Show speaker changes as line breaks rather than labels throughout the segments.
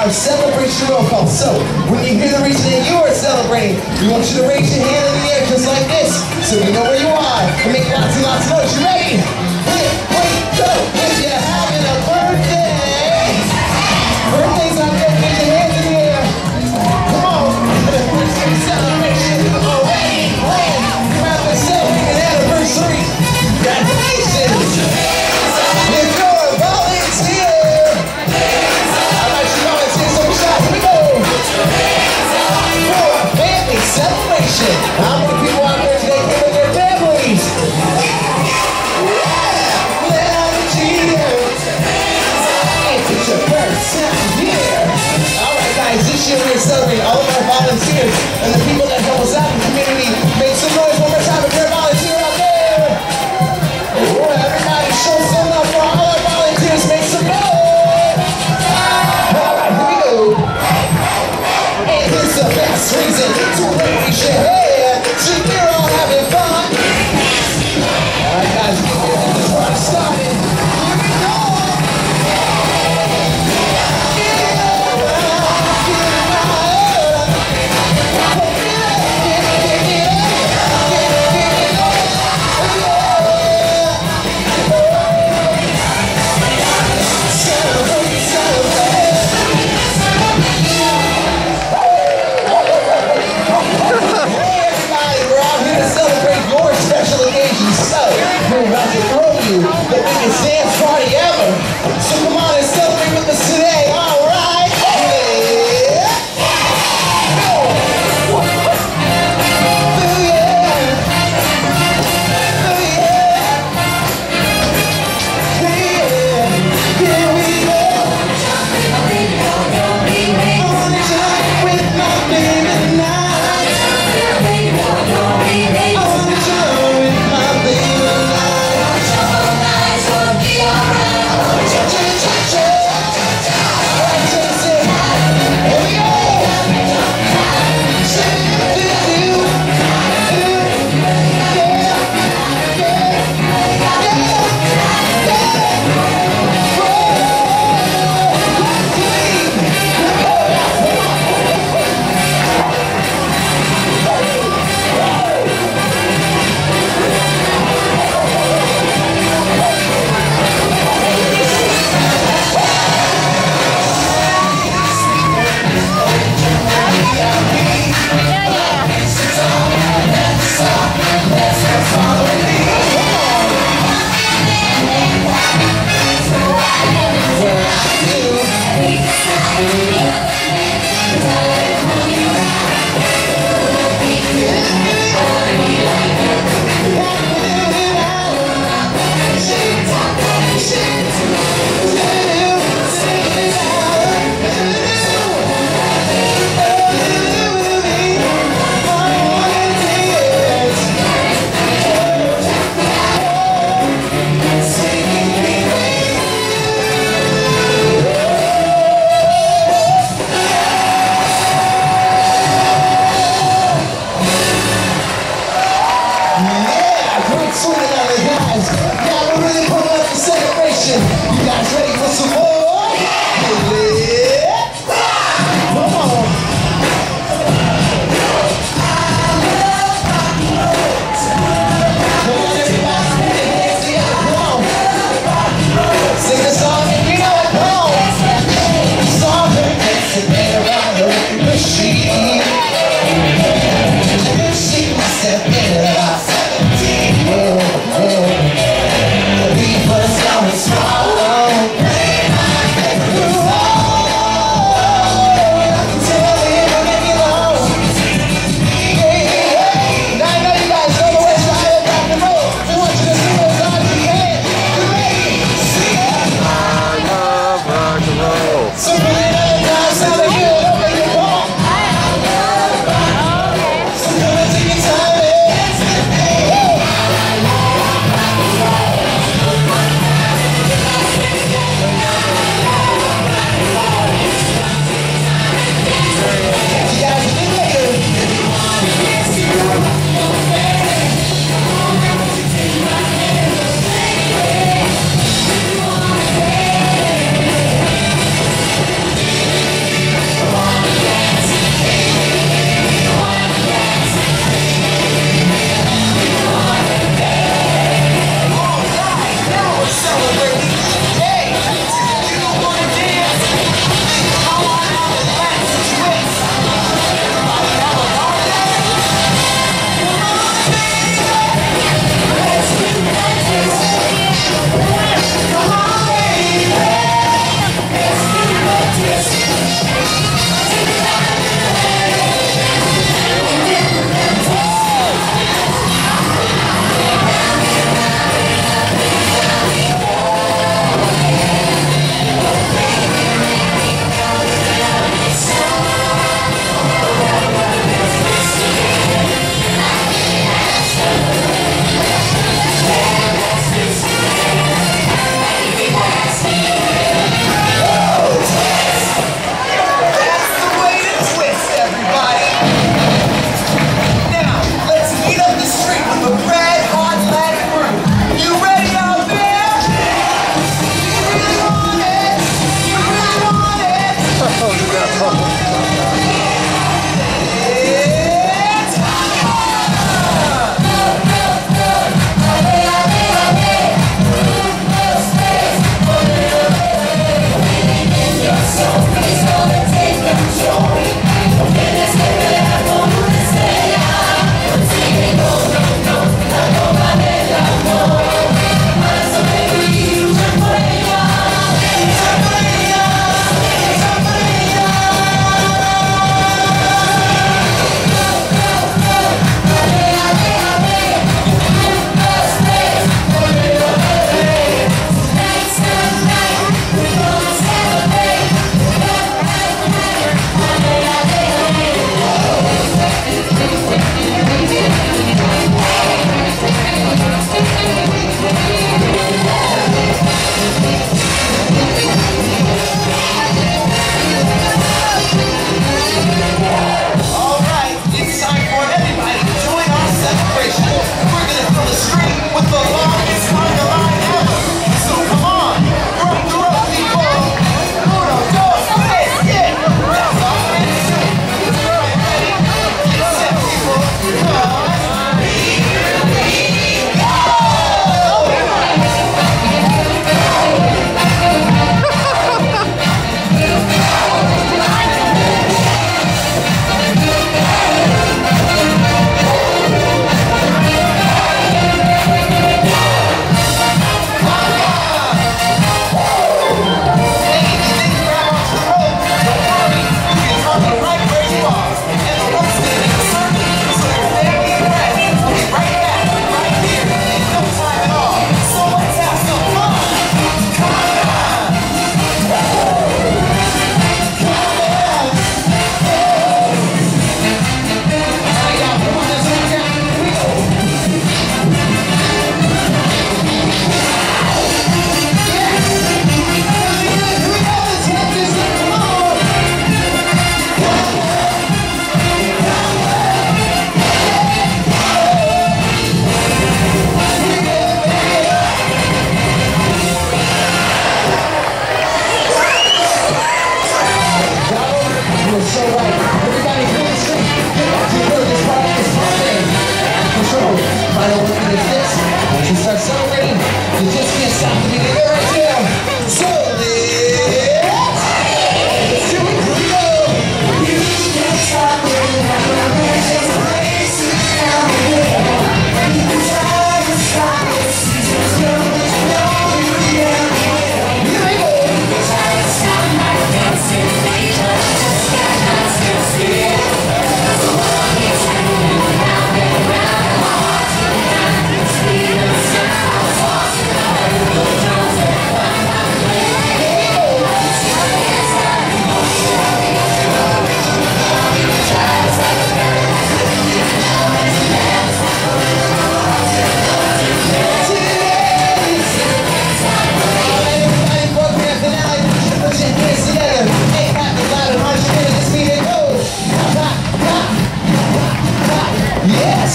our celebration roll call. So, when you hear the reason, that you are celebrating, we want you to raise your hand in the air just like this, so we know where you are, and make lots and lots of noise. You ready? Hit, wait, go!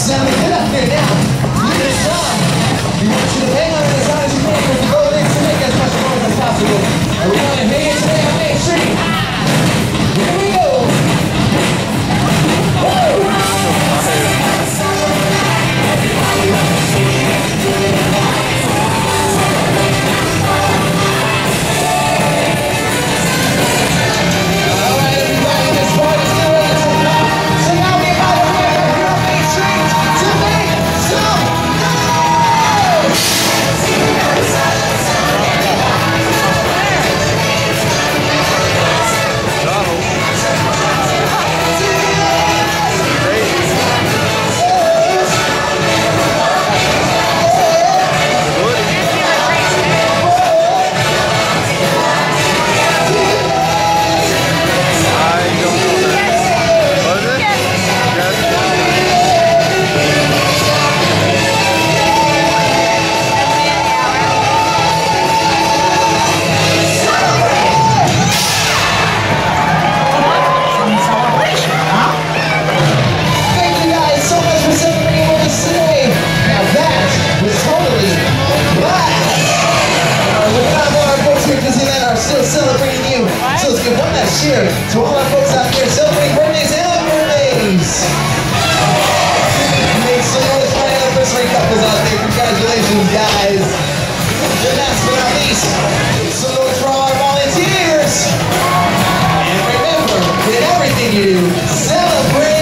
Now, get up there now. Get this up. We want you to pay I'm still celebrating you. What? So let's give one last cheer to all our folks out there celebrating birthdays and birthdays. Make some noise for anniversary couples out there. Congratulations, guys. And last but not least, some noise for all our volunteers. And remember, in everything you do, celebrate.